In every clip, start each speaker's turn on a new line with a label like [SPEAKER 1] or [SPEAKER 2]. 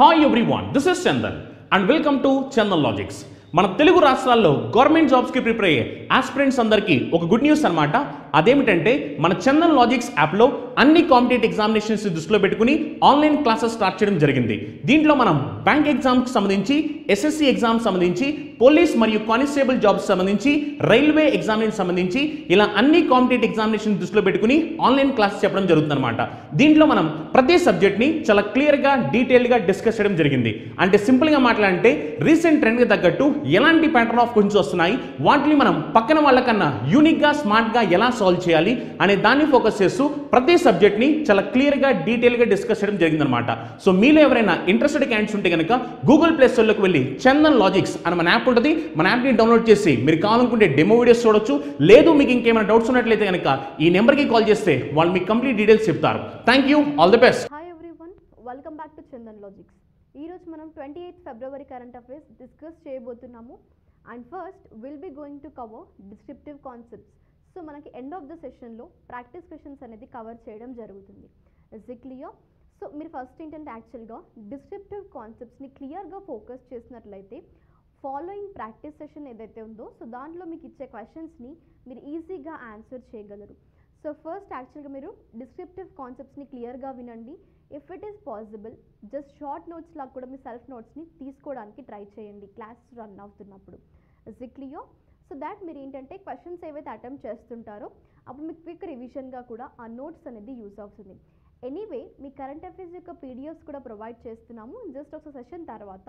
[SPEAKER 1] Hi everyone this is Chandan and welcome to Chandan logics మన తెలుగు రాష్ట్రాల్లో government జాబ్స్కి prepare అయ్యే ఆస్పిరెంట్స్ అందరికీ ఒక గుడ్ న్యూస్ అనమాట అదేమిటంటే మన చందన్ లాజిక్స్ యాప్లో అన్ని కాంపిటేటివ్ ఎగ్జామినేషన్స్ దృష్టిలో పెట్టుకుని ఆన్లైన్ క్లాసెస్ స్టార్ట్ చేయడం జరిగింది. దీంట్లో మనం బ్యాంక్ ఎగ్జామ్కి సంబంధించి ఎస్ఎస్సి ఎగ్జామ్ సంబంధించి పోలీస్ మరియు కానిస్టేబుల్ జాబ్స్ సంబంధించి రైల్వే ఎగ్జామ్కి సంబంధించి ఇలా అన్ని కాంపిటేటివ్ ఎగ్జామినేషన్ దృష్టిలో పెట్టుకుని ఆన్లైన్ క్లాసెస్ చెప్పడం జరుగుతుందన్నమాట. దీంట్లో మనం ప్రతి సబ్జెక్ట్ని చాలా క్లియర్గా డీటెయిల్గా డిస్కస్ చేయడం జరిగింది. అంటే సింపుల్గా మాట్లాడంటే రీసెంట్ ట్రెండ్కి తగ్గట్టు ఎలాంటి ప్యాటర్న్ ఆఫ్ క్వశ్చన్స్ వస్తున్నాయి వాటిని మనం పక్కన వాళ్ళకన్నా యూనిక్గా స్మార్ట్గా ఎలా సాల్వ్ చేయాలి అనే దాన్ని ఫోకస్ చేస్తూ ప్రతి సబ్జెక్ట్ని చాలా క్లియర్గా డీటెయిల్గా డిస్కస్ చేయడం జరిగిందనమాట సో మీలో ఎవరైనా ఇంట్రెస్టెడ్ క్యాండిడేట్స్ ఉంటే కనుక గూగుల్ ప్లే స్టోర్లోకి వెళ్ళి చందన్ లాజిక్స్ అని మన యాప్ ఉంటుంది. మన యాప్ని డౌన్లోడ్ చేసి మీరు కావాలనుకుంటే డెమో వీడియోస్ చూడొచ్చు. లేదు మీకు ఇంకేమైనా డౌట్స్ ఉన్నట్లయితే కనుక ఈ నెంబర్కి కాల్ చేస్తే వాళ్ళు మీకు కంప్లీట్ డీటెయిల్స్ చెప్తారు. Thank you all the best
[SPEAKER 2] hi everyone welcome back to Chandan logics ఈరోజు మనం twenty eighth February current affairs discuss చేయబోతున్నాము. And first will be going to cover descriptive concepts so మనకి end of the సెషన్లో practice questions అనేది cover చేయడం జరుగుతుంది. Is clear so మీరు first ఏంటంటే యాక్చువల్గా డిస్క్రిప్టివ్ కాన్సెప్ట్స్ని క్లియర్గా ఫోకస్ చేసినట్లయితే ఫాలోయింగ్ ప్రాక్టీస్ సెషన్ ఏదైతే ఉందో సో దాంట్లో మీకు ఇచ్చే క్వశ్చన్స్ని మీరు ఈజీగా ఆన్సర్ చేయగలరు. సో ఫస్ట్ యాక్చువల్గా మీరు డిస్క్రిప్టివ్ కాన్సెప్ట్స్ని క్లియర్గా వినండి. If it is possible just short notes లాగా కూడా మీ సెల్ఫ్ నోట్స్ని తీసుకోవడానికి ట్రై చేయండి. క్లాస్ రన్ అవుతున్నప్పుడు. జిక్లియో ఇట్ క్లియర్ సో దాట్ మీరు ఏంటంటే క్వశ్చన్స్ ఏవైతే అటెంప్ట్ చేస్తుంటారో అప్పుడు మీకు క్విక్ రివిజన్గా కూడా ఆ నోట్స్ అనేది యూస్ అవుతుంది. ఎనీవే మీ కరెంట్ అఫైర్స్ యొక్క పీడిఎఫ్స్ కూడా ప్రొవైడ్ చేస్తున్నాము. జస్ట్ ఒక సెషన్ తర్వాత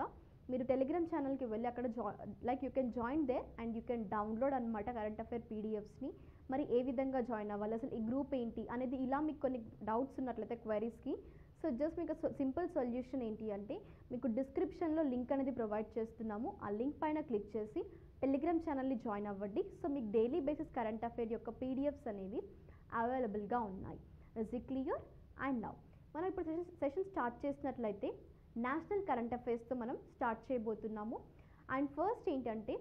[SPEAKER 2] మీరు టెలిగ్రామ్ ఛానల్కి వెళ్ళి అక్కడ జా like you can join there and you can download అనమాట కరెంట్ అఫైర్ పీడిఎఫ్స్ని మరి ఏ విధంగా జాయిన్ అవ్వాలి? అసలు ఈ గ్రూప్ ఏంటి? అనేది ఇలా మీకు కొన్ని డౌట్స్ ఉన్నట్లయితే క్వైరీస్కి సో జస్ట్ మీకు సింపుల్ సొల్యూషన్ ఏంటి అంటే మీకు డిస్క్రిప్షన్లో లింక్ అనేది ప్రొవైడ్ చేస్తున్నాము. ఆ లింక్ పైన క్లిక్ చేసి టెలిగ్రామ్ ఛానల్ని జాయిన్ అవ్వండి. సో మీకు డైలీ బేసిస్ కరెంట్ అఫైర్ యొక్క పీడిఎఫ్స్ అనేవి అవైలబుల్గా ఉన్నాయి. Is it clear and now మనం ఇప్పుడు సెషన్ సెషన్ స్టార్ట్ చేసినట్లయితే నేషనల్ కరెంట్ అఫైర్స్తో మనం స్టార్ట్ చేయబోతున్నాము. అండ్ ఫస్ట్ ఏంటంటే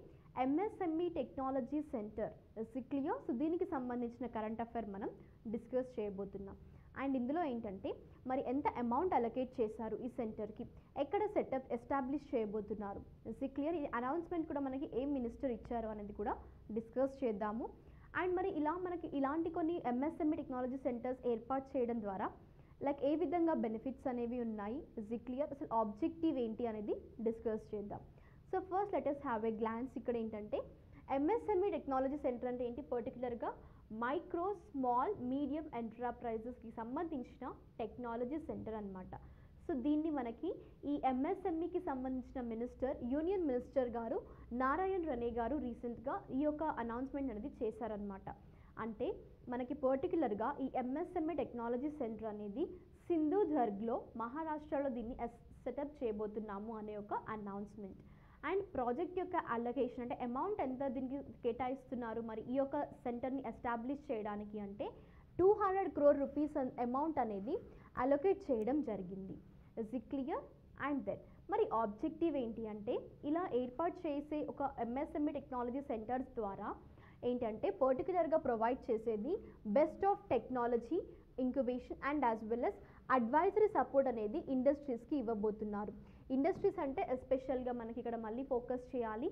[SPEAKER 2] ఎంఎస్ఎంఈ టెక్నాలజీ సెంటర్ సిక్లియో ఇట్ క్లియర్ సో దీనికి సంబంధించిన కరెంట్ అఫైర్ మనం డిస్కస్ చేయబోతున్నాం. అండ్ ఇందులో ఏంటంటే మరి ఎంత అమౌంట్ అలొకేట్ చేశారు ఈ సెంటర్కి? ఎక్కడ సెటప్ ఎస్టాబ్లిష్ చేయబోతున్నారు? ఇస్ క్లియర్ ఈ అనౌన్స్మెంట్ కూడా మనకి ఏ మినిస్టర్ ఇచ్చారు అనేది కూడా డిస్కస్ చేద్దాము. అండ్ మరి ఇలా మనకి ఇలాంటి కొన్ని ఎంఎస్ఎంఈ టెక్నాలజీ సెంటర్స్ ఏర్పాటు చేయడం ద్వారా లైక్ ఏ విధంగా బెనిఫిట్స్ అనేవి ఉన్నాయి? ఇస్ క్లియర్ అసలు ఆబ్జెక్టివ్ ఏంటి అనేది డిస్కస్ చేద్దాం. So first letters have a glance ఇక్కడ ఏంటంటే ఎంఎస్ఎంఈ టెక్నాలజీ సెంటర్ అంటే ఏంటి? పర్టికులర్గా మైక్రో స్మాల్ మీడియం ఎంటర్ప్రైజెస్కి సంబంధించిన టెక్నాలజీ సెంటర్ అనమాట సో దీన్ని మనకి ఈ ఎంఎస్ఎంఈకి సంబంధించిన మినిస్టర్ యూనియన్ మినిస్టర్ గారు నారాయణ్ రనే గారు రీసెంట్గా ఈ యొక్క అనౌన్స్మెంట్ అనేది చేశారనమాట అంటే మనకి పర్టికులర్గా ఈ ఎంఎస్ఎంఈ టెక్నాలజీ సెంటర్ అనేది సింధుధర్గ్లో మహారాష్ట్రలో దీన్ని సెటప్ చేయబోతున్నాము అనే ఒక అనౌన్స్మెంట్ అండ్ ప్రాజెక్ట్ యొక్క అలొకేషన్ అంటే అమౌంట్ ఎంత దీనికి కేటాయిస్తున్నారు? మరి ఈ యొక్క సెంటర్ని ఎస్టాబ్లిష్ చేయడానికి అంటే two hundred crore rupees amount అనేది అలొకేట్ చేయడం జరిగింది. Is it clear? And then మరి ఆబ్జెక్టివ్ ఏంటి అంటే ఇలా ఏర్పాటు చేసే ఒక ఎంఎస్ఎంఈ టెక్నాలజీ సెంటర్స్ ద్వారా ఏంటంటే పర్టికులర్గా ప్రొవైడ్ చేసేది best of technology incubation and as well as advisory support అనేది ఇండస్ట్రీస్కి ఇవ్వబోతున్నారు. ఇండస్ట్రీస్ అంటే ఎస్పెషల్గా మనకి ఇక్కడ మళ్ళీ ఫోకస్ చేయాలి.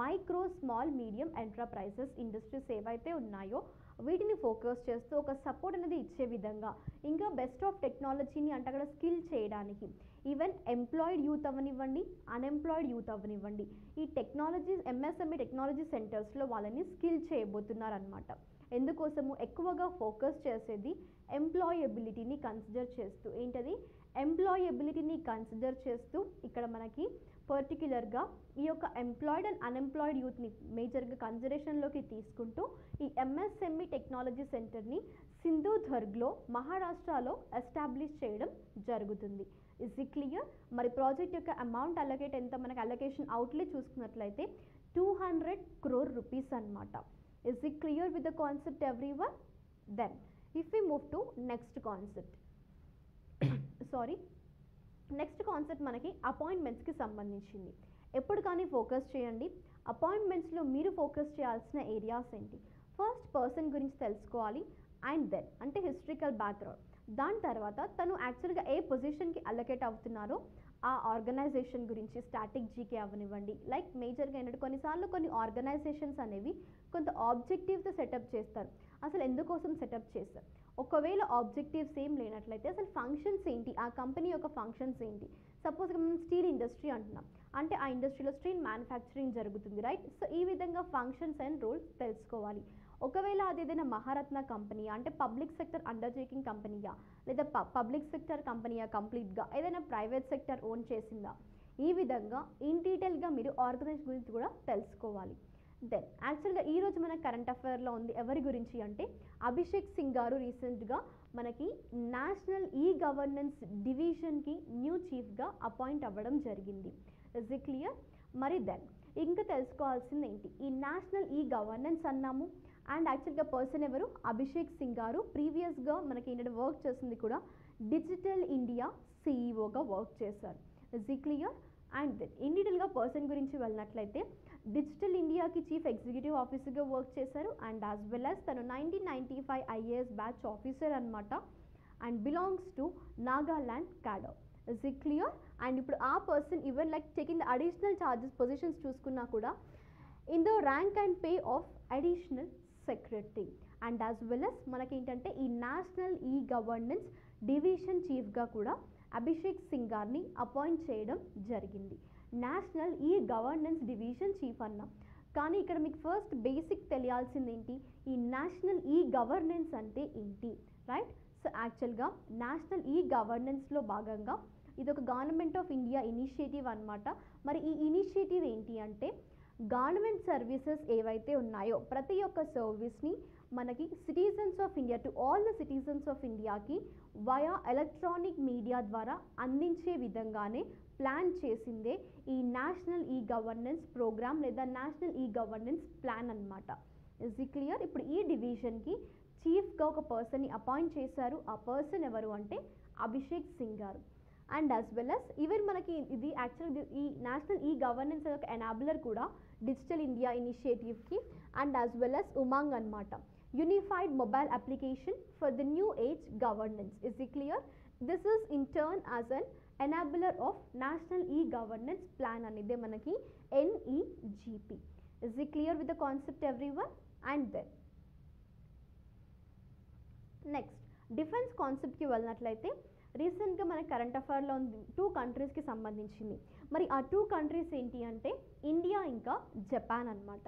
[SPEAKER 2] Micro small medium enterprises industries ఏవైతే ఉన్నాయో వీటిని ఫోకస్ చేస్తూ ఒక సపోర్ట్ అనేది ఇచ్చే విధంగా ఇంకా బెస్ట్ ఆఫ్ టెక్నాలజీని అంటే అక్కడ స్కిల్ చేయడానికి. ఈవెన్ ఎంప్లాయిడ్ యూత్ అవనివ్వండి అన్ఎంప్లాయిడ్ యూత్ అవనివ్వండి ఈ టెక్నాలజీ ఎంఎస్ఎంఈ టెక్నాలజీ సెంటర్స్లో వాళ్ళని స్కిల్ చేయబోతున్నారనమాట ఎందుకోసము ఎక్కువగా ఫోకస్ చేసేది ఎంప్లాయబిలిటీని కన్సిడర్ చేస్తూ. ఏంటది? ఎంప్లాయబిలిటీని కన్సిడర్ చేస్తూ ఇక్కడ మనకి పర్టిక్యులర్గా ఈ యొక్క ఎంప్లాయిడ్ అండ్ అన్ఎంప్లాయిడ్ యూత్ని మేజర్గా కన్సిడరేషన్లోకి తీసుకుంటూ ఈ ఎంఎస్ఎంఈ టెక్నాలజీ సెంటర్ని సింధుధర్గ్లో మహారాష్ట్రలో ఎస్టాబ్లిష్ చేయడం జరుగుతుంది. ఇస్ ఇట్ క్లియర్ మరి ప్రాజెక్ట్ యొక్క అమౌంట్ అలొకేట్ ఎంత? మనకి అలొకేషన్ అవుట్లే చూసుకున్నట్లయితే టూ హండ్రెడ్ క్రోర్ రూపీస్ అనమాట is it clear with the concept every one then if you move to next concept sorry next concept మనకి అపాయింట్మెంట్స్కి సంబంధించింది. ఎప్పుడు కానీ ఫోకస్ చేయండి. అపాయింట్మెంట్స్లో మీరు ఫోకస్ చేయాల్సిన ఏరియాస్ ఏంటి? ఫస్ట్ పర్సన్ గురించి తెలుసుకోవాలి. అండ్ దెన్ అంటే హిస్టరికల్ బ్యాక్గ్రౌండ్ దాని తర్వాత తను యాక్చువల్గా ఏ పొజిషన్కి అలొకేట్ అవుతున్నారో ఆ ఆర్గనైజేషన్ గురించి స్టాటిక్ జీకే అవనివ్వండి లైక్ మేజర్గా ఏంటంటే కొన్నిసార్లు కొన్ని ఆర్గనైజేషన్స్ అనేవి కొంత ఆబ్జెక్టివ్తో సెటప్ చేస్తారు. అసలు ఎందుకోసం సెటప్ చేస్తారు? ఒకవేళ ఆబ్జెక్టివ్స్ ఏం లేనట్లయితే అసలు ఫంక్షన్స్ ఏంటి? ఆ కంపెనీ యొక్క ఫంక్షన్స్ ఏంటి? సపోజ్ మనం స్టీల్ ఇండస్ట్రీ అంటున్నాం. అంటే ఆ ఇండస్ట్రీలో స్టీల్ మ్యానుఫ్యాక్చరింగ్ జరుగుతుంది రైట్ సో ఈ విధంగా ఫంక్షన్స్ అండ్ రోల్స్ తెలుసుకోవాలి. ఒకవేళ అది ఏదైనా మహారత్న కంపెనీ అంటే పబ్లిక్ సెక్టర్ అండర్టేకింగ్ కంపెనీయా లేదా పబ్లిక్ సెక్టర్ కంపెనీయా కంప్లీట్గా ఏదైనా ప్రైవేట్ సెక్టర్ ఓన్ చేసిందా? ఈ విధంగా ఇన్ డీటెయిల్గా మీరు ఆర్గనైజ్ గురించి కూడా తెలుసుకోవాలి. దెన్ యాక్చువల్గా ఈరోజు మన కరెంట్ అఫైర్లో ఉంది. ఎవరి గురించి అంటే అభిషేక్ సింగ్ గారు రీసెంట్గా మనకి నేషనల్ ఈ గవర్నెన్స్ డివిజన్కి న్యూ చీఫ్గా అపాయింట్ అవ్వడం జరిగింది. ఇజ్ ఇట్ క్లియర్ మరి దెన్ ఇంకా తెలుసుకోవాల్సింది ఏంటి? ఈ నేషనల్ ఈ గవర్నెన్స్ అన్నాము అండ్ యాక్చువల్గా పర్సన్ ఎవరు? అభిషేక్ సింగ్ గారు. ప్రీవియస్గా మనకి ఏంటంటే వర్క్ చేసింది కూడా డిజిటల్ ఇండియా సీఈఓగా వర్క్ చేశారు. ఇజ్ ఈ clear and then in person గురించి వెళ్ళినట్లయితే డిజిటల్ ఇండియాకి చీఫ్ ఎగ్జిక్యూటివ్ ఆఫీసర్గా వర్క్ చేశారు. అండ్ యాజ్ వెల్ యాజ్ తను nineteen ninety five IAS batch officer అనమాట and belongs to Nagaland cadre. Is it clear and ఇప్పుడు ఆ person even like taking the additional charges positions చూసుకున్నా కూడా in the rank and pay of additional secretary and as well as మనకి ఏంటంటే ఈ national e governance division చీఫ్గా కూడా అభిషేక్ సింగ్ గారిని అపాయింట్ చేయడం జరిగింది. National e governance division chief అన్నాం. కానీ ఇక్కడ మీకు ఫస్ట్ బేసిక్ తెలియాల్సింది ఏంటి ఈ నేషనల్ ఈ గవర్నెన్స్ అంటే ఏంటి? రైట్? సో యాక్చువల్గా నేషనల్ ఈ గవర్నెన్స్లో భాగంగా ఇది ఒక గవర్నమెంట్ ఆఫ్ ఇండియా ఇనిషియేటివ్ అన్నమాట. మరి ఈ ఇనిషియేటివ్ ఏంటి అంటే గవర్నమెంట్ సర్వీసెస్ ఏవైతే ఉన్నాయో ప్రతి ఒక్క సర్వీస్ని మనకి citizens of India to all the citizens of ఇండియాకి వయా ఎలక్ట్రానిక్ మీడియా ద్వారా అందించే విధంగానే ప్లాన్ చేసిందే ఈ నేషనల్ ఈ గవర్నెన్స్ ప్రోగ్రామ్ లేదా నేషనల్ ఈ గవర్నెన్స్ ప్లాన్ అన్నమాట. ఇస్ ఈ క్లియర్ ఇప్పుడు ఈ డివిజన్కి చీఫ్గా ఒక పర్సన్ని అపాయింట్ చేశారు. ఆ పర్సన్ ఎవరు అంటే అభిషేక్ సింగ్ గారు. And as well as even మనకి ఇది యాక్చువల్ ఈ నేషనల్ ఈ గవర్నెన్స్ ఒక ఎనాబులర్ కూడా digital India ఇనిషియేటివ్కి and as well as Umang అనమాట unified mobile application for the new age governance is ఈ clear this is in turn as an enabler of national e governance plan అనేది మనకి NEGP is ఈ clear with the concept every one and then next defence కాన్సెప్ట్కి వెళ్ళినట్లయితే రీసెంట్గా మన current అఫైర్లో ఉంది two కంట్రీస్కి సంబంధించింది. మరి ఆ టూ కంట్రీస్ ఏంటి అంటే ఇండియా ఇంకా జపాన్ అన్నమాట.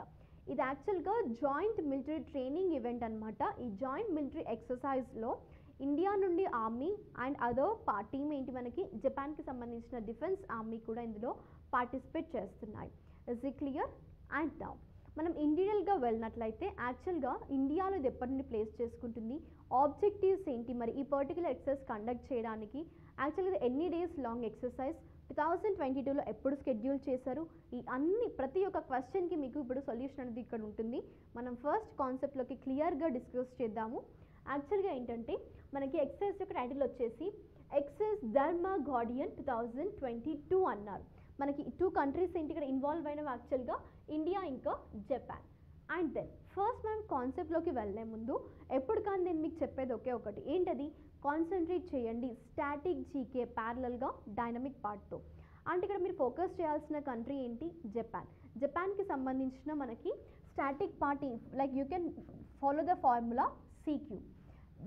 [SPEAKER 2] ఇది యాక్చువల్గా జాయింట్ మిలిటరీ ట్రైనింగ్ ఈవెంట్ అనమాట ఈ జాయింట్ మిలిటరీ ఎక్సర్సైజ్లో ఇండియా నుండి ఆర్మీ అండ్ అదర్ పా టీమ్ ఏంటి మనకి? జపాన్కి సంబంధించిన డిఫెన్స్ ఆర్మీ కూడా ఇందులో పార్టిసిపేట్ చేస్తున్నాయి. ఇస్ ఈ క్లియర్ అండ్ నౌ మనం ఇండివిజువల్గా వెళ్ళినట్లయితే యాక్చువల్గా ఇండియాలో ఇది ఎప్పటి నుండి ప్లేస్ చేసుకుంటుంది? ఆబ్జెక్టివ్స్ ఏంటి? మరి ఈ పర్టికులర్ ఎక్సర్సైజ్ కండక్ట్ చేయడానికి యాక్చువల్గా ఇది ఎన్ని days long exercise two thousand twenty టూలో ఎప్పుడు షెడ్యూల్ చేశారు? ఈ అన్ని ప్రతి ఒక్క క్వశ్చన్కి మీకు ఇప్పుడు సొల్యూషన్ అనేది ఇక్కడ ఉంటుంది. మనం ఫస్ట్ కాన్సెప్ట్లోకి క్లియర్గా డిస్కస్ చేద్దాము. యాక్చువల్గా ఏంటంటే మనకి ఎక్సైజ్ యొక్క టైటిల్ వచ్చేసి exercise Dharma guardian two thousand twenty two అన్నారు. మనకి టూ కంట్రీస్ ఏంటి? ఇక్కడ ఇన్వాల్వ్ అయినవి యాక్చువల్గా ఇండియా ఇంకా జపాన్ అండ్ దెన్ ఫస్ట్ మనం కాన్సెప్ట్లోకి వెళ్ళే ముందు ఎప్పుడు కానీ నేను మీకు చెప్పేది ఒకే ఒకటి. ఏంటది? కాన్సన్ట్రేట్ చేయండి. స్టాటిక్ జీకే ప్యారలల్గా డైనమిక్ పార్ట్తో అంటే ఇక్కడ మీరు ఫోకస్ చేయాల్సిన కంట్రీ ఏంటి? జపాన్ జపాన్కి సంబంధించిన మనకి static party like you can follow the formula CQ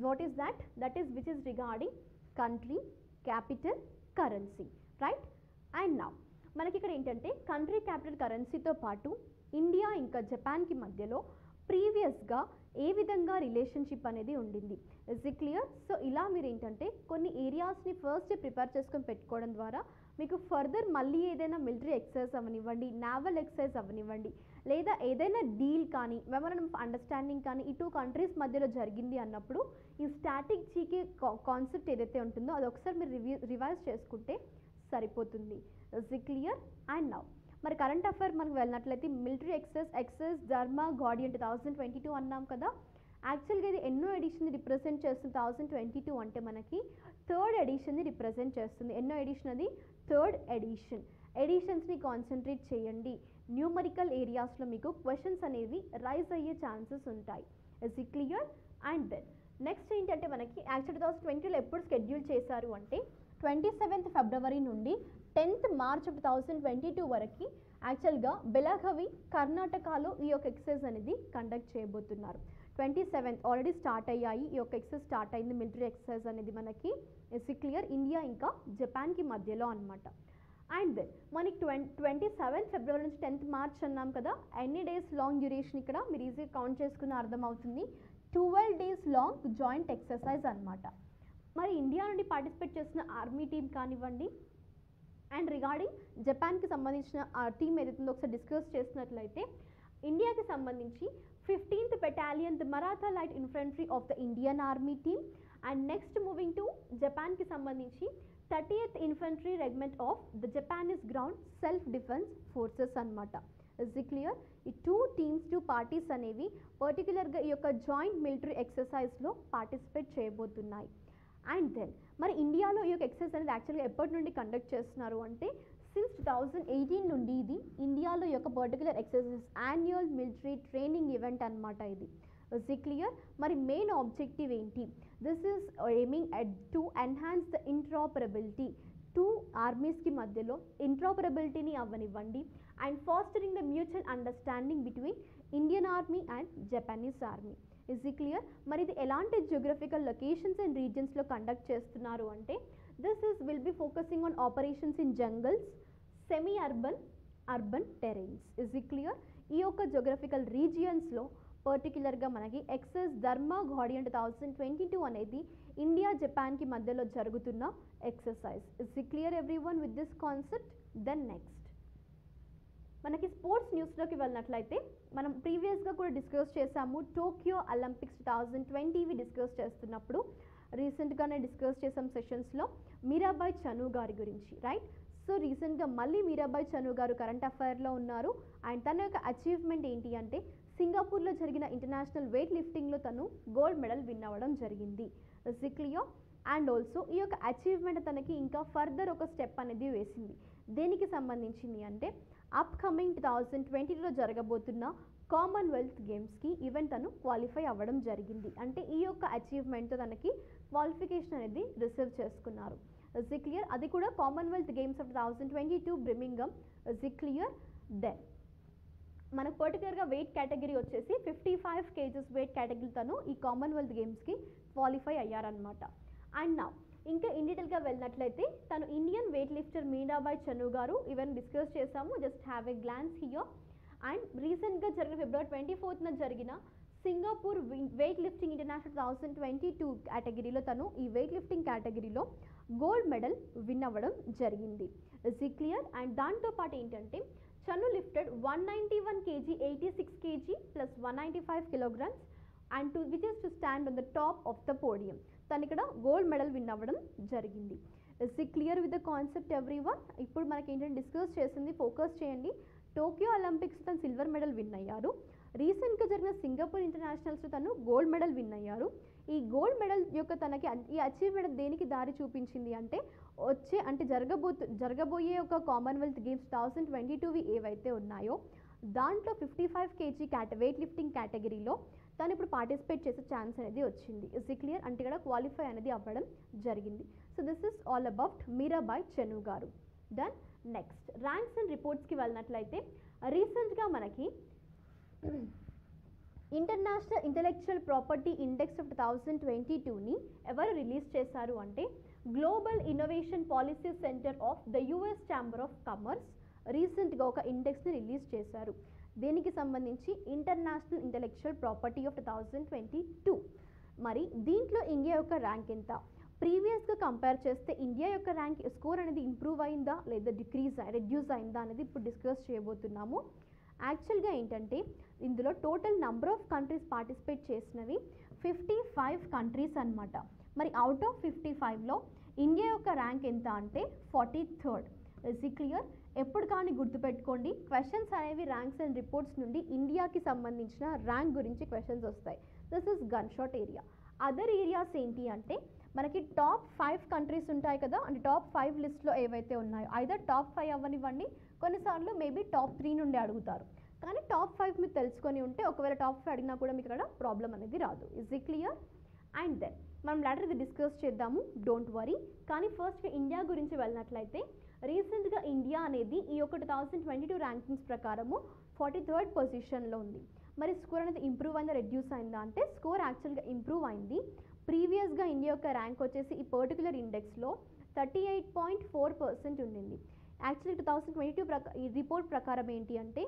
[SPEAKER 2] what is that that is which is regarding country capital currency right and now మనకి ఇక్కడ ఏంటంటే కంట్రీ క్యాపిటల్ కరెన్సీతో పాటు ఇండియా ఇంకా జపాన్కి మధ్యలో ప్రీవియస్గా ఏ విధంగా రిలేషన్షిప్ అనేది ఉండింది? ఇస్ ఇట్ క్లియర్ సో ఇలా మీరు ఏంటంటే కొన్ని ఏరియాస్ని ఫస్ట్ ప్రిపేర్ చేసుకొని పెట్టుకోవడం ద్వారా మీకు ఫర్దర్ మళ్ళీ ఏదైనా మిలిటరీ ఎక్సైజ్ అవనివ్వండి నావల్ ఎక్సైజ్ అవనివ్వండి లేదా ఏదైనా డీల్ కానీ మెమరం ఆఫ్ అండర్స్టాండింగ్ కానీ ఈ టూ కంట్రీస్ మధ్యలో జరిగింది అన్నప్పుడు ఈ స్టాటిక్ జీకే కాన్సెప్ట్ ఏదైతే ఉంటుందో అది ఒకసారి మీరు రివ్యూ రివైజ్ చేసుకుంటే సరిపోతుంది. Is it clear and now మరి కరెంట్ అఫైర్ మనకు వెళ్ళినట్లయితే military exercise exercise Dharma guardian two thousand twenty two అన్నాం కదా. యాక్చువల్గా ఇది ఎన్నో ఎడిషన్ని రిప్రజెంట్ చేస్తుంది థౌజండ్ ట్వంటీ టూ అంటే మనకి థర్డ్ ఎడిషన్ని రిప్రజెంట్ చేస్తుంది. ఎన్నో ఎడిషన్ అది? థర్డ్ ఎడిషన్ ఎడిషన్స్ని కాన్సన్ట్రేట్ చేయండి. న్యూమరికల్ ఏరియాస్లో మీకు క్వశ్చన్స్ అనేవి రైజ్ అయ్యే ఛాన్సెస్ ఉంటాయి. Is it clear and then next ఏంటంటే మనకి యాక్చువల్ టూ థౌసండ్ ట్వంటీలో ఎప్పుడు షెడ్యూల్ చేశారు అంటే ట్వంటీ సెవెంత్ ఫిబ్రవరి నుండి tenth March two thousand twenty two వరకు యాక్చువల్గా బెలగవి కర్ణాటకలో ఈ యొక్క ఎక్సర్సైజ్ అనేది కండక్ట్ చేయబోతున్నారు. ట్వంటీ సెవెంత్ ఆల్రెడీ స్టార్ట్ అయ్యాయి. ఈ యొక్క ఎక్సర్సైజ్ స్టార్ట్ అయింది. మిలిటరీ ఎక్సర్సైజ్ అనేది మనకి ఇస్ క్లియర్ ఇండియా ఇంకా జపాన్కి మధ్యలో అనమాట అండ్ దెన్ మనకి ట్వం ట్వంటీ సెవెన్ ఫిబ్రవరి నుంచి టెన్త్ మార్చ్ అన్నాం కదా ఎన్ని డేస్ లాంగ్ డ్యూరేషన్ ఇక్కడ? మీరు ఈజీగా కౌంట్ చేసుకున్న అర్థమవుతుంది. Twelve days long joint exercise అనమాట మరి ఇండియా నుండి పార్టిసిపేట్ చేసిన ఆర్మీ టీం కానివ్వండి అండ్ రిగార్డింగ్ జపాన్కి సంబంధించిన టీం ఏదైతుందో ఒకసారి డిస్కస్ చేసినట్లయితే ఇండియాకి సంబంధించి fifteenth battalion the Maratha light infantry of the Indian army team and next moving to జపాన్కి సంబంధించి thirtieth infantry regiment of the Japanese ground self defence forces అనమాట ఇస్ క్లియర్ ఈ టూ టీమ్స్ టూ పార్టీస్ అనేవి పర్టికులర్గా ఈ యొక్క joint military ఎక్సర్సైజ్లో participate చేయబోతున్నాయి. And then మరి ఇండియాలో ఈ యొక్క ఎక్సర్సైజ్ అనేది యాక్చువల్గా ఎప్పటి నుండి కండక్ట్ చేస్తున్నారు అంటే సిన్స్ టూ థౌజండ్ ఎయిటీన్ నుండి ఇది ఇండియాలో ఈ యొక్క particular exercise annual military training event అనమాట ఇది. ఇస్ క్లియర్ మరి మెయిన్ ఆబ్జెక్టివ్ ఏంటి? This is aiming at to enhance the interoperability two ఆర్మీస్కి మధ్యలో ఇంట్రాపరబిలిటీని అవ్వనివ్వండి and fostering the mutual understanding between Indian army and Japanese army is ఈ clear మరి ఇది ఎలాంటి జియోగ్రఫికల్ లొకేషన్స్ అండ్ రీజన్స్లో కండక్ట్ చేస్తున్నారు అంటే this is will be focusing on operations in jungles semi urban urban terrains is ఈ clear ఈ యొక్క జోగ్రఫికల్ రీజియన్స్లో పర్టికులర్గా మనకి exercise Dharma guardian two thousand twenty two అనేది ఇండియా జపాన్కి మధ్యలో జరుగుతున్న ఎక్సర్సైజ్ ఇస్ ఈ clear every one with this concept then next మనకి స్పోర్ట్స్ న్యూస్లోకి వెళ్ళినట్లయితే మనం ప్రీవియస్గా కూడా డిస్కస్ చేసాము టోక్యో ఒలింపిక్స్ టూ థౌజండ్ ట్వంటీవి డిస్కస్ చేస్తున్నప్పుడు రీసెంట్గానే డిస్కస్ చేసాం సెషన్స్లో మీరాబాయ్ చను గారి గురించి రైట్ సో రీసెంట్గా మళ్ళీ మీరాబాయ్ చను గారు కరెంట్ అఫైర్లో ఉన్నారు. అండ్ తన యొక్క అచీవ్మెంట్ ఏంటి అంటే సింగపూర్లో జరిగిన ఇంటర్నేషనల్ వెయిట్ లిఫ్టింగ్లో తను గోల్డ్ మెడల్ విన్ అవ్వడం జరిగింది. సిక్లియో అండ్ ఆల్సో ఈ యొక్క అచీవ్మెంట్ తనకి ఇంకా ఫర్దర్ ఒక స్టెప్ అనేది వేసింది. దేనికి సంబంధించింది అంటే అప్కమింగ్ టూ థౌజండ్ ట్వంటీలో జరగబోతున్న కామన్వెల్త్ గేమ్స్కి ఈవెంట్ తను క్వాలిఫై అవ్వడం జరిగింది. అంటే ఈ యొక్క అచీవ్మెంట్తో తనకి క్వాలిఫికేషన్ అనేది రిసీవ్ చేసుకున్నారు. జిక్లియర్ అది కూడా Commonwealth Games of two thousand twenty two Birmingham is clear then మనకు పర్టికులర్గా వెయిట్ కేటగిరీ వచ్చేసి fifty five kgs weight category తను ఈ కామన్వెల్త్ గేమ్స్కి క్వాలిఫై అయ్యారనమాట అండ్ నా ఇంకా ఇన్ డీటెయిల్గా వెళ్ళినట్లయితే తను Indian weightlifter Mirabai Chanu గారు ఈవెన్ డిస్కస్ చేసాము just have a glance here and రీసెంట్గా జరిగిన ఫిబ్రవరి ట్వంటీ ఫోర్త్న జరిగిన Singapore weight lifting international thousand twenty two కేటగిరీలో తను ఈ వెయిట్ లిఫ్టింగ్ కేటగిరీలో గోల్డ్ మెడల్ విన్ అవ్వడం జరిగింది. ఇజ్ ఈ క్లియర్ అండ్ దాంతోపాటు ఏంటంటే Chanu lifted one ninety one kg eighty six kg plus one ninety five kilograms and to which to stand on the top of the podium. తను ఇక్కడ gold medal win అవ్వడం జరిగింది. Is ఈ clear with the concept every one ఇప్పుడు మనకి ఏంటంటే discuss చేసింది focus చేయండి. టోక్యో ఒలింపిక్స్ తను సిల్వర్ మెడల్ విన్ అయ్యారు. రీసెంట్గా జరిగిన సింగపూర్ ఇంటర్నేషనల్స్లో తను గోల్డ్ మెడల్ విన్ అయ్యారు. ఈ గోల్డ్ మెడల్ యొక్క తనకి ఈ అచీవ్మెంట్ దేనికి దారి చూపించింది అంటే వచ్చే అంటే జరగబోతు జరగబోయే ఒక కామన్వెల్త్ గేమ్స్ థౌసండ్ ట్వంటీ టూవి ఏవైతే ఉన్నాయో దాంట్లో ఫిఫ్టీ ఫైవ్ కేజీ క్యాట వెయిట్ లిఫ్టింగ్ కేటగిరీలో తను ఇప్పుడు పార్టిసిపేట్ చేసే ఛాన్స్ అనేది వచ్చింది. ఇస్ క్లియర్ అంటే ఇక్కడ క్వాలిఫై అనేది అవ్వడం జరిగింది. So this is all about Mirabai Chanu గారు దెన్ నెక్స్ట్ ర్యాంక్స్ అండ్ రిపోర్ట్స్కి వెళ్ళినట్లయితే రీసెంట్గా మనకి international intellectual property index of two thousand twenty టూని ఎవరు రిలీజ్ చేశారు అంటే global innovation policy center of the US chamber of commerce రీసెంట్గా ఒక ఇండెక్స్ని రిలీజ్ చేశారు. దీనికి సంబంధించి international intellectual property of two thousand twenty two మరి దీంట్లో ఇండియా యొక్క ర్యాంక్ ఎంత? ప్రీవియస్గా కంపేర్ చేస్తే ఇండియా యొక్క ర్యాంక్ స్కోర్ అనేది ఇంప్రూవ్ అయిందా? లేదా డిక్రీజ్ రెడ్యూస్ అయిందా? అనేది ఇప్పుడు డిస్కస్ చేయబోతున్నాము. యాక్చువల్గా ఏంటంటే ఇందులో total number of countries participate చేసినవి ఫిఫ్టీ ఫైవ్ కంట్రీస్ అనమాట మరి అవుట్ ఆఫ్ ఫిఫ్టీ ఫైవ్లో ఇండియా యొక్క ర్యాంక్ ఎంత అంటే ఫార్టీ థర్డ్. ఇస్ ఈ క్లియర్ ఎప్పుడు కానీ గుర్తుపెట్టుకోండి క్వశ్చన్స్ అనేవి ర్యాంక్స్ అండ్ రిపోర్ట్స్ నుండి ఇండియాకి సంబంధించిన ర్యాంక్ గురించి క్వశ్చన్స్ వస్తాయి. This is gun shot area other areas ఏంటి అంటే మనకి టాప్ ఫైవ్ కంట్రీస్ ఉంటాయి కదా అంటే టాప్ ఫైవ్ లిస్ట్లో ఏవైతే ఉన్నాయో ఐదర్ టాప్ ఫైవ్ అవ్వనివ్వండి కొన్నిసార్లు మేబీ టాప్ త్రీ నుండి అడుగుతారు. కానీ టాప్ ఫైవ్ మీరు తెలుసుకొని ఉంటే ఒకవేళ టాప్ ఫైవ్ అడిగినా కూడా మీకు ఇక్కడ ప్రాబ్లం అనేది రాదు. ఇస్ ఈ క్లియర్ అండ్ దెన్ మనం లాటర్ ఇది డిస్కస్ చేద్దాము. డోంట్ వరీ కానీ ఫస్ట్ ఇండియా గురించి వెళ్ళినట్లయితే రీసెంట్గా ఇండియా అనేది ఈ యొక్క two thousand twenty two rankings ప్రకారము ఫార్టీ థర్డ్ పొజిషన్లో ఉంది. మరి స్కోర్ అనేది ఇంప్రూవ్ అయిందా రెడ్యూస్ అయిందా అంటే స్కోర్ యాక్చువల్గా ఇంప్రూవ్ అయింది. ప్రీవియస్గా ఇండియా యొక్క ర్యాంక్ వచ్చేసి ఈ particular ఇండెక్స్లో thirty eight point four percent ఉండింది. Actually two thousand twenty two ప్రకా ఈ రిపోర్ట్ ప్రకారం ఏంటి అంటే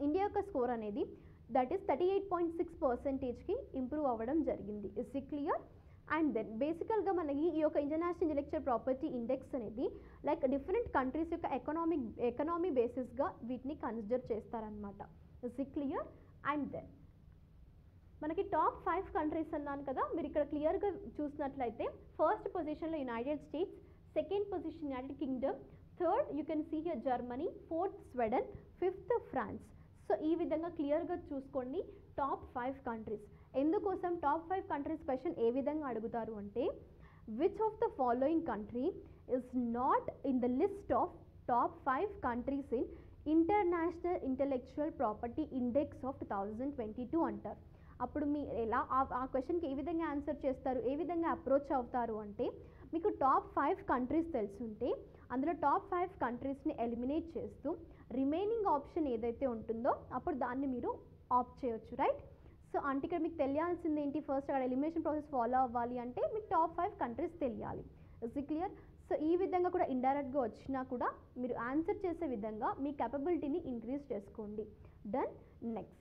[SPEAKER 2] ఇండియా యొక్క స్కోర్ అనేది that is thirty eight point six పర్సెంటేజ్కి improve అవ్వడం జరిగింది. Is it clear and then బేసికల్గా మనకి ఈ యొక్క ఇంటర్నేషనల్ ఇంటలెక్చువల్ ప్రాపర్టీ ఇండెక్స్ అనేది లైక్ డిఫరెంట్ కంట్రీస్ యొక్క ఎకనామిక్ ఎకనామీ బేసిస్గా వీటిని కన్సిడర్ చేస్తారనమాట is it clear and then మనకి టాప్ ఫైవ్ కంట్రీస్ అన్నాను కదా మీరు ఇక్కడ క్లియర్గా చూసినట్లయితే ఫస్ట్ పొజిషన్లో United States second position United Kingdom third you can see here Germany fourth Sweden fifth France so ఈ విధంగా క్లియర్గా చూసుకోండి. టాప్ ఫైవ్ కంట్రీస్ ఎందుకోసం టాప్ ఫైవ్ కంట్రీస్ క్వశ్చన్ ఏ విధంగా అడుగుతారు అంటే which of the following country is not in the list of top five countries in international intellectual property index of two thousand twenty two అంటారు. అప్పుడు మీ ఎలా ఆ- ఆ క్వశ్చన్కి ఏ విధంగా ఆన్సర్ చేస్తారు? ఏ విధంగా అప్రోచ్ అవుతారు అంటే మీకు టాప్ ఫైవ్ కంట్రీస్ తెలుసుంటే అందులో టాప్ ఫైవ్ కంట్రీస్ని ఎలిమినేట్ చేస్తూ రిమైనింగ్ ఆప్షన్ ఏదైతే ఉంటుందో అప్పుడు దాన్ని మీరు ఆప్ట్ చేయొచ్చు రైట్ సో అంటే ఇక్కడ మీకు తెలియాల్సింది ఏంటి? ఫస్ట్ అక్కడ ఎలిమినేషన్ ప్రాసెస్ ఫాలో అవ్వాలి అంటే మీకు టాప్ ఫైవ్ కంట్రీస్ తెలియాలి. ఇస్ ఇట్ క్లియర్ సో ఈ విధంగా కూడా ఇండైరెక్ట్గా వచ్చినా కూడా మీరు ఆన్సర్ చేసే విధంగా మీ కెపబిలిటీని ఇంక్రీజ్ చేసుకోండి. డన్ నెక్స్ట్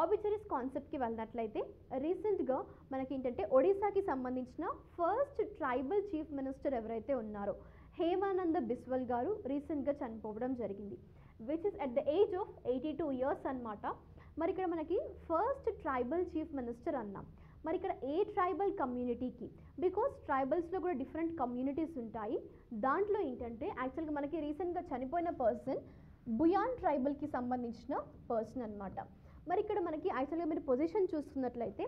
[SPEAKER 2] ఆబిచరీస్ కాన్సెప్ట్కి వెళ్ళినట్లయితే రీసెంట్గా మనకి ఏంటంటే ఒడిశాకి సంబంధించిన ఫస్ట్ ట్రైబల్ చీఫ్ మినిస్టర్ ఎవరైతే ఉన్నారో హేమానంద బిస్వల్ గారు రీసెంట్గా చనిపోవడం జరిగింది which is at the age of eighty two years అనమాట మరి ఇక్కడ మనకి ఫస్ట్ ట్రైబల్ చీఫ్ మినిస్టర్ అన్నాం. మరి ఇక్కడ ఏ ట్రైబల్ కమ్యూనిటీకి బికాస్ ట్రైబల్స్లో కూడా డిఫరెంట్ కమ్యూనిటీస్ ఉంటాయి. దాంట్లో ఏంటంటే యాక్చువల్గా మనకి రీసెంట్గా చనిపోయిన పర్సన్ బుయాన్ ట్రైబల్కి సంబంధించిన పర్సన్ అన్నమాట. మరి ఇక్కడ మనకి యాక్చువల్గా మీరు పొజిషన్ చూస్తున్నట్లయితే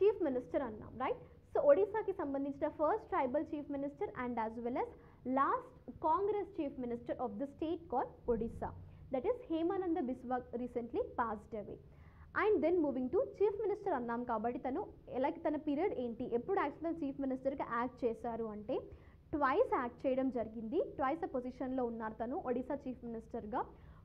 [SPEAKER 2] చీఫ్ మినిస్టర్ అన్నాం రైట్ సో ఒడిశాకి సంబంధించిన first tribal chief minister and as well as last Congress chief minister of the state call Odisha that is Hemananda Biswa recently passed away and then moving to chief minister అన్నాం కాబట్టి తను ఎలా తన period ఏంటి? ఎప్పుడు యాక్చువల్గా chief మినిస్టర్గా act చేశారు అంటే ట్వైస్ యాక్ట్ చేయడం జరిగింది. ట్వైస్ ఆ పొజిషన్లో ఉన్నారు తను ఒడిశా చీఫ్ మినిస్టర్గా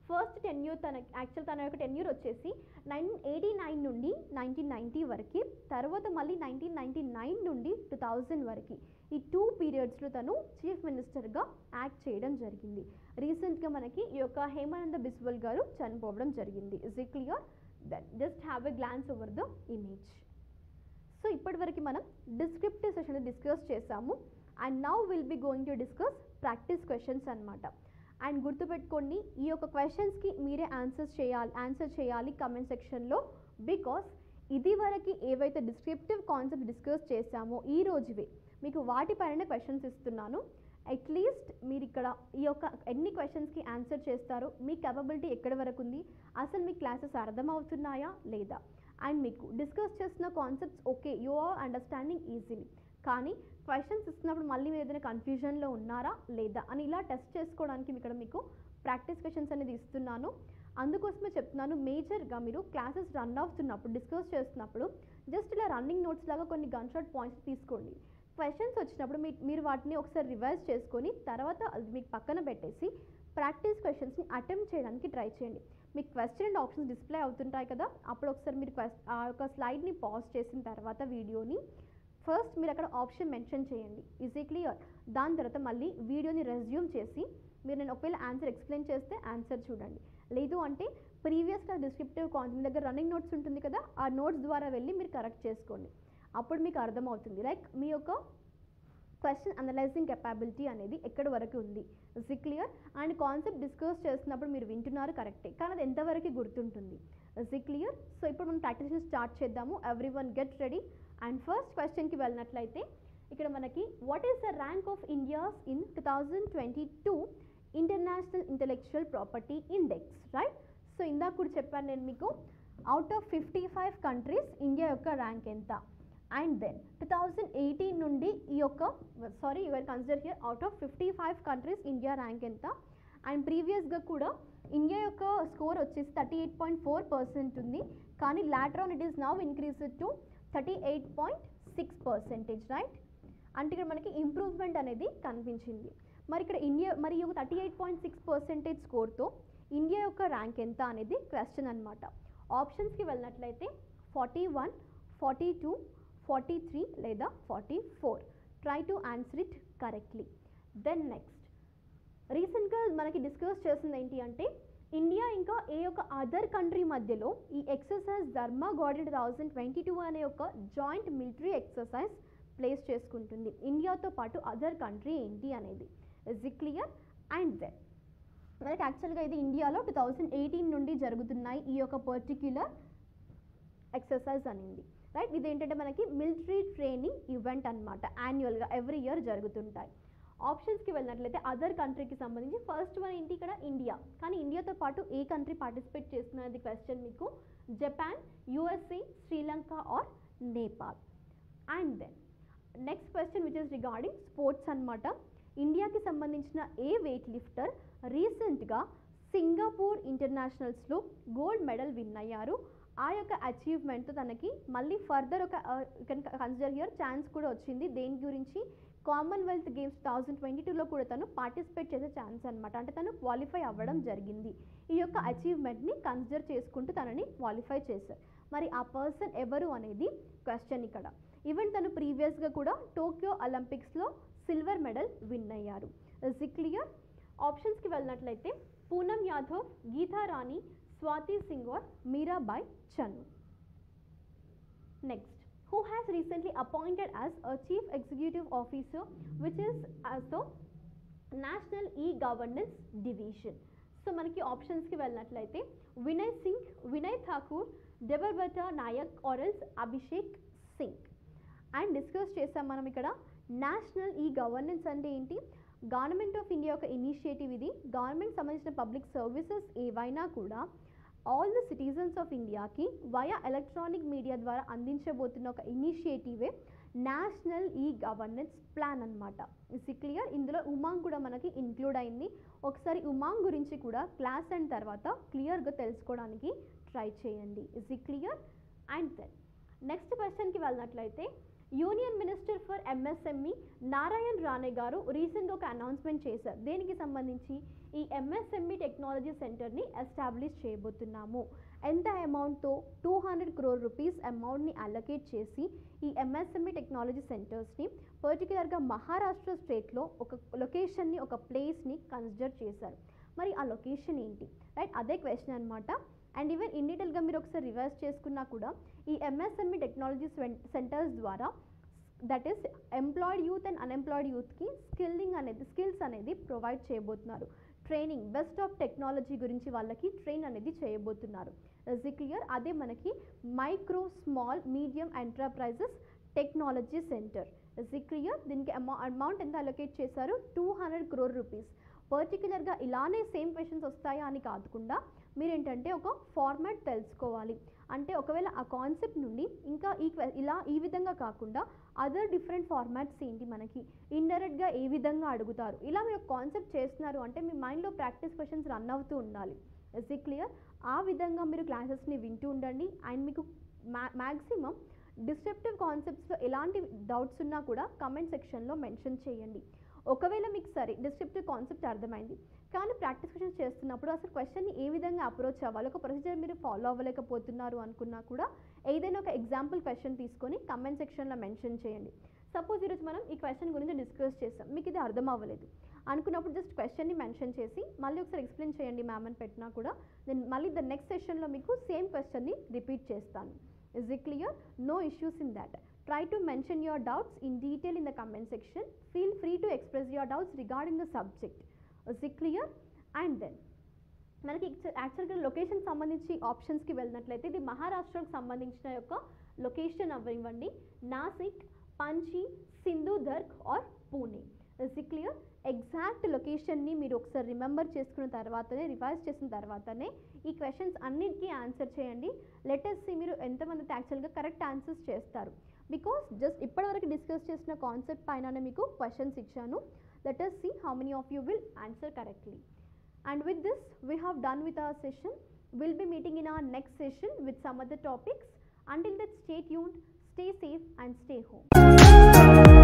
[SPEAKER 2] ఫస్ట్ టెన్యూర్ తన యాక్చువల్ తన యొక్క టెన్యూర్ వచ్చేసి నైన్ ఎయిటీ నైన్ నుండి నైన్టీన్ నైంటీ వరకు తర్వాత మళ్ళీ నైన్టీన్ నైంటీ నైన్ నుండి టూ థౌజండ్ వరకు ఈ టూ పీరియడ్స్లో తను చీఫ్ మినిస్టర్గా యాక్ట్ చేయడం జరిగింది. రీసెంట్గా మనకి ఈ యొక్క హేమానంద బిస్వల్ గారు చనిపోవడం జరిగింది. Is it clear then just have a glance over the image so ఇప్పటివరకు మనం డిస్క్రిప్టివ్ సెషన్ డిస్కస్ చేసాము. And now will be going to discuss practice questions అనమాట అండ్ గుర్తుపెట్టుకోండి ఈ యొక్క క్వశ్చన్స్కి మీరే ఆన్సర్స్ చేయాలి ఆన్సర్ చేయాలి కమెంట్ సెక్షన్లో బికాస్ ఇది వరకు ఏవైతే డిస్క్రిప్టివ్ కాన్సెప్ట్ డిస్కస్ చేశామో ఈ రోజువే మీకు వాటిపైన క్వశ్చన్స్ ఇస్తున్నాను. అట్లీస్ట్ మీరు ఇక్కడ ఈ యొక్క ఎన్ని క్వశ్చన్స్కి ఆన్సర్ చేస్తారో మీ కెపబిలిటీ ఎక్కడి వరకు ఉంది అసలు మీ క్లాసెస్ అర్థమవుతున్నాయా లేదా? అండ్ మీకు డిస్కస్ చేస్తున్న concepts okay you are understanding easily కానీ క్వశ్చన్స్ ఇస్తున్నప్పుడు మళ్ళీ మీరు ఏదైనా కన్ఫ్యూజన్లో ఉన్నారా లేదా అని ఇలా టెస్ట్ చేసుకోవడానికి ఇక్కడ మీకు ప్రాక్టీస్ క్వశ్చన్స్ అనేది ఇస్తున్నాను. అందుకోసమే చెప్తున్నాను మేజర్గా మీరు క్లాసెస్ రన్ అవుతున్నప్పుడు డిస్కస్ చేస్తున్నప్పుడు జస్ట్ ఇలా రన్నింగ్ నోట్స్ లాగా కొన్ని గన్ షాట్ పాయింట్స్ తీసుకోండి. క్వశ్చన్స్ వచ్చినప్పుడు మీ మీరు వాటిని ఒకసారి రివైజ్ చేసుకొని తర్వాత అది మీకు పక్కన పెట్టేసి ప్రాక్టీస్ క్వశ్చన్స్ని అటెంప్ట్ చేయడానికి ట్రై చేయండి. మీకు క్వశ్చన్ అండ్ ఆప్షన్స్ డిస్ప్లే అవుతుంటాయి కదా అప్పుడు ఒకసారి మీరు క్వశ్చ ఆ యొక్క స్లైడ్ని పాజ్ చేసిన తర్వాత వీడియోని ఫస్ట్ మీరు అక్కడ ఆప్షన్ మెన్షన్ చేయండి. ఈజీ క్లియర్ uh, దాని తర్వాత మళ్ళీ వీడియోని రెజ్యూమ్ చేసి మీరు నేను ఒకవేళ ఆన్సర్ ఎక్స్ప్లెయిన్ చేస్తే ఆన్సర్ చూడండి. లేదు అంటే ప్రీవియస్గా డిస్క్రిప్టివ్ కాన్సెప్ట్ మీ దగ్గర రన్నింగ్ నోట్స్ ఉంటుంది కదా ఆ నోట్స్ ద్వారా వెళ్ళి మీరు కరెక్ట్ చేసుకోండి. అప్పుడు మీకు అర్థమవుతుంది. లైక్ మీ యొక్క క్వశ్చన్ అనలైజింగ్ కెపాబిలిటీ అనేది ఎక్కడి వరకు ఉంది? Is clear and concept discuss చేస్తున్నప్పుడు మీరు వింటున్నారు కరెక్టే కానీ అది ఎంతవరకు గుర్తుంటుంది? ఇస్ క్లియర్ సో ఇప్పుడు మనం ప్రాక్టీస్ స్టార్ట్ చేద్దాము. Every one get ready and first క్వశ్చన్కి వెళ్ళినట్లయితే ఇక్కడ మనకి what is the rank of India's in two thousand twenty two international intellectual property index right so ఇందాక కూడా చెప్పాను నేను మీకు out of fifty five countries India యొక్క ర్యాంక్ ఎంత? And then two thousand eighteen నుండి ఈ యొక్క sorry your consider here out of fifty five countries India rank ఎంత? అండ్ ప్రీవియస్గా కూడా ఇండియా యొక్క స్కోర్ వచ్చేసి thirty eight point four percent ఉంది. కానీ later on it is now increase to thirty eight point six percentage right అంటే ఇక్కడ మనకి ఇంప్రూవ్మెంట్ అనేది కనిపించింది. మరి ఇక్కడ ఇండియా మరి ఈ thirty eight point six percentage స్కోర్తో India యొక్క ర్యాంక్ ఎంత అనేది క్వశ్చన్ అనమాట ఆప్షన్స్కి వెళ్ళినట్లయితే forty one forty two forty three లేదా forty four try to answer it correctly then next రీసెంట్గా మనకి డిస్కస్ చేసింది ఏంటి అంటే ఇండియా ఇంకా ఏ యొక్క అదర్ కంట్రీ మధ్యలో ఈ exercise Dharma Guardian two thousand twenty two అనే ఒక జాయింట్ మిలిటరీ ఎక్సర్సైజ్ ప్లేస్ చేసుకుంటుంది. ఇండియాతో పాటు అదర్ కంట్రీ ఏంటి అనేది? Is it clear and then మనకి యాక్చువల్గా ఇది ఇండియాలో టూ థౌజండ్ ఎయిటీన్ నుండి జరుగుతున్నాయి ఈ యొక్క పర్టిక్యులర్ ఎక్సర్సైజ్ అనేది. రైట్ ఇది ఏంటంటే మనకి మిలిటరీ ట్రైనింగ్ ఈవెంట్ అనమాట యాన్యువల్గా ఎవ్రీ ఇయర్ జరుగుతుంటాయి. ఆప్షన్స్కి వెళ్ళినట్లయితే అదర్ కంట్రీకి సంబంధించి ఫస్ట్ వన్ ఏంటి ఇక్కడ? ఇండియా. కానీ ఇండియాతో పాటు ఏ కంట్రీ పార్టిసిపేట్ చేస్తున్నది? క్వశ్చన్ మీకు. Japan USA Sri Lanka or Nepal and then next question which is regarding sports అనమాట ఇండియాకి సంబంధించిన ఏ వెయిట్ లిఫ్టర్ రీసెంట్గా సింగపూర్ ఇంటర్నేషనల్స్లో గోల్డ్ మెడల్ విన్ అయ్యారు? ఆ యొక్క అచీవ్మెంట్తో తనకి మళ్ళీ ఫర్దర్ ఒక కన్సిడర్ హియర్ ఛాన్స్ కూడా వచ్చింది. దేని గురించి? కామన్వెల్త్ గేమ్స్ థౌజండ్ ట్వంటీ టూలో కూడా తను పార్టిసిపేట్ చేసే ఛాన్స్ అనమాట అంటే తను క్వాలిఫై అవ్వడం జరిగింది. ఈ యొక్క అచీవ్మెంట్ని కన్సిడర్ చేసుకుంటూ తనని క్వాలిఫై చేశారు. మరి ఆ పర్సన్ ఎవరు అనేది క్వశ్చన్ ఇక్కడ. ఈవెన్ తను ప్రీవియస్గా కూడా టోక్యో ఒలింపిక్స్లో సిల్వర్ మెడల్ విన్ అయ్యారు. ఇట్ క్లియర్ ఆప్షన్స్కి వెళ్ళినట్లయితే Poonam Yadav Geeta Rani Swati Singh or Mirabai Chanu next who has recently appointed as a chief executive officer which is as the national e-governance division. So మనకి ఆప్షన్స్కి వెళ్ళినట్లయితే వినయ్ సింగ్ వినయ్ ఠాకూర్ డెబర్బట నాయక్ ఆరల్స్ Abhishek Singh and discuss చేసాం మనం ఇక్కడ national e governance అంటే ఏంటి? Government of India యొక్క ఇనిషియేటివ్ ఇది. గవర్నమెంట్ సంబంధించిన పబ్లిక్ సర్వీసెస్ ఏవైనా కూడా ఆల్ ద సిటిజన్స్ ఆఫ్ ఇండియాకి వయా ఎలక్ట్రానిక్ మీడియా ద్వారా అందించబోతున్న ఒక ఇనిషియేటివే నేషనల్ ఈ గవర్నెన్స్ ప్లాన్ అనమాట ఇస్ క్లియర్ ఇందులో ఉమాంగ్ కూడా మనకి ఇంక్లూడ్ అయింది. ఒకసారి ఉమాంగ్ గురించి కూడా క్లాస్ అండ్ తర్వాత క్లియర్గా తెలుసుకోవడానికి ట్రై చేయండి. Is clear and then next క్వశ్చన్కి వెళ్ళినట్లయితే union minister for MSME Narayan Rane గారు రీసెంట్గా ఒక అనౌన్స్మెంట్ చేశారు. దేనికి సంబంధించి? ఈ ఎంఎస్ఎంఈ టెక్నాలజీ సెంటర్ని ఎస్టాబ్లిష్ చేయబోతున్నాము. ఎంత అమౌంట్తో టూ హండ్రెడ్ క్రోర్ రూపీస్ అమౌంట్ని అలొకేట్ చేసి ఈ ఎంఎస్ఎంఈ టెక్నాలజీ సెంటర్స్ని పర్టికులర్గా మహారాష్ట్ర స్టేట్లో ఒక లొకేషన్ని ఒక ప్లేస్ని కన్సిడర్ చేశారు. మరి ఆ లొకేషన్ ఏంటి? రైట్ అదే క్వశ్చన్ అనమాట అండ్ ఈవెన్ ఇన్ డీటెయిల్గా మీరు ఒకసారి రివర్స్ చేసుకున్నా కూడా ఈ ఎంఎస్ఎంఈ టెక్నాలజీ సెంటర్స్ ద్వారా that is employed youth and unemployed యూత్కి స్కిల్లింగ్ అనేది స్కిల్స్ అనేది ప్రొవైడ్ చేయబోతున్నారు. ట్రైనింగ్ బెస్ట్ ఆఫ్ టెక్నాలజీ గురించి వాళ్ళకి ట్రైన్ అనేది చేయబోతున్నారు. ఇస్ క్లియర్ అదే మనకి micro small medium enterprises technology centre. Is clear దీనికి అమౌ అమౌంట్ ఎంత అలొకేట్ చేశారు? Two hundred crore rupees. పర్టికులర్గా ఇలానే సేమ్ క్వశ్చన్స్ వస్తాయా అని కాకుండా మీరేంటంటే ఒక ఫార్మాట్ తెలుసుకోవాలి. అంటే ఒకవేళ ఆ కాన్సెప్ట్ నుండి ఇంకా ఈ ఇలా ఈ విధంగా కాకుండా అదర్ డిఫరెంట్ ఫార్మాట్స్ ఏంటి మనకి? ఇండైరెక్ట్గా ఏ విధంగా అడుగుతారు? ఇలా మీరు కాన్సెప్ట్ చేస్తున్నారు అంటే మీ మైండ్లో ప్రాక్టీస్ క్వశ్చన్స్ రన్ అవుతూ ఉండాలి. ఇస్ ఇట్ క్లియర్ ఆ విధంగా మీరు క్లాసెస్ని వింటూ ఉండండి. అండ్ మీకు మ్యా మ్యాక్సిమం డిస్క్రిప్టివ్ కాన్సెప్ట్స్లో ఎలాంటి డౌట్స్ ఉన్నా కూడా కమెంట్ సెక్షన్లో మెన్షన్ చేయండి. ఒకవేళ మీకు సరే డిస్క్రిప్టివ్ కాన్సెప్ట్ అర్థమైంది. కానీ ప్రాక్టీస్ క్వశ్చన్స్ చేస్తున్నప్పుడు అసలు క్వశ్చన్ని ఏ విధంగా అప్రోచ్ అవ్వాలి? ఒక ప్రొసీజర్ మీరు ఫాలో అవ్వలేకపోతున్నారు అనుకున్నా కూడా ఏదైనా ఒక ఎగ్జాంపుల్ క్వశ్చన్ తీసుకొని కమెంట్ సెక్షన్లో మెన్షన్ చేయండి. సపోజ్ ఈరోజు మనం ఈ క్వశ్చన్ గురించి డిస్కస్ చేస్తాం మీకు ఇది అర్థం అవ్వలేదు. అనుకున్నప్పుడు జస్ట్ క్వశ్చన్ని మెన్షన్ చేసి మళ్ళీ ఒకసారి ఎక్స్ప్లెయిన్ చేయండి మ్యామ్ అని పెట్టినా కూడా. నేను మళ్ళీ ద నెక్స్ట్ సెషన్లో మీకు సేమ్ క్వశ్చన్ని రిపీట్ చేస్తాను. Is it clear no issues in that try to mention your doubts in detail in the comment section feel free to express your doubts regarding the subject is it clear and then మనకి యాక్చువల్గా location సంబంధించి ఆప్షన్స్కి వెళ్ళినట్లయితే ఇది మహారాష్ట్రకు సంబంధించిన యొక్క location అవ్వనివ్వండి నాసిక్ పంచి Sindhudurg or Pune is it clear exact లొకేషన్ని మీరు ఒకసారి రిమెంబర్ చేసుకున్న తర్వాతనే రివైజ్ చేసిన తర్వాతనే ఈ క్వశ్చన్స్ అన్నిటికీ ఆన్సర్ చేయండి. లెటెస్ట్ మీరు ఎంతమంది యాక్చువల్గా కరెక్ట్ ఆన్సర్స్ చేస్తారు. బికాస్ జస్ట్ ఇప్పటివరకు డిస్కస్ చేసిన కాన్సెప్ట్ పైననే మీకు క్వశ్చన్స్ ఇచ్చాను. Let us see how many of you will answer correctly. And with this we have done with our session. We'll be meeting in our next session with some other topics. Until that stay tuned stay safe and stay home